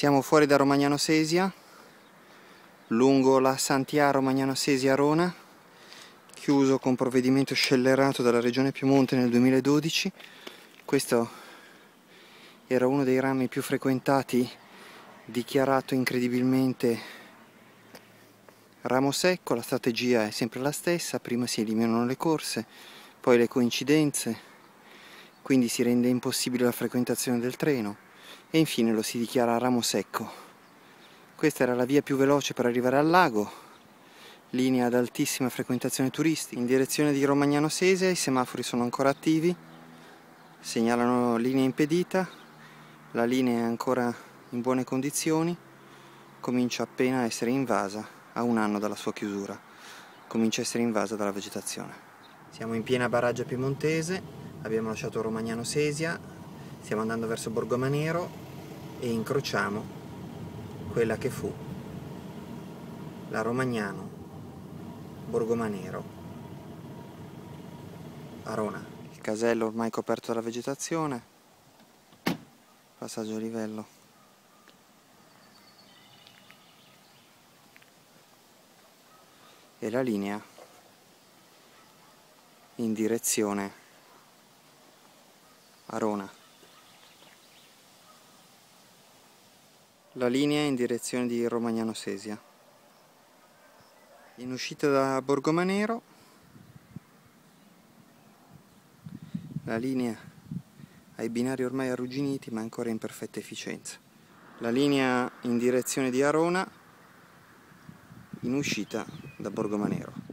Siamo fuori da Romagnano Sesia, lungo la Santià Romagnano Sesia Rona, chiuso con provvedimento scellerato dalla Regione Piemonte nel 2012. Questo era uno dei rami più frequentati, dichiarato incredibilmente ramo secco. La strategia è sempre la stessa, prima si eliminano le corse, poi le coincidenze, quindi si rende impossibile la frequentazione del treno e infine lo si dichiara ramo secco. Questa era la via più veloce per arrivare al lago, linea ad altissima frequentazione turistica. In direzione di Romagnano Sesia i semafori sono ancora attivi, segnalano linea impedita, la linea è ancora in buone condizioni, comincia appena a essere invasa a un anno dalla sua chiusura, comincia a essere invasa dalla vegetazione. Siamo in piena barraggia piemontese, abbiamo lasciato Romagnano Sesia, stiamo andando verso Borgomanero e incrociamo quella che fu la Romagnano Borgomanero Arona. Il casello ormai coperto dalla vegetazione, passaggio a livello. E la linea in direzione Arona. La linea in direzione di Romagnano Sesia. In uscita da Borgomanero la linea ha i binari ormai arrugginiti ma ancora in perfetta efficienza. La linea in direzione di Arona in uscita da Borgomanero.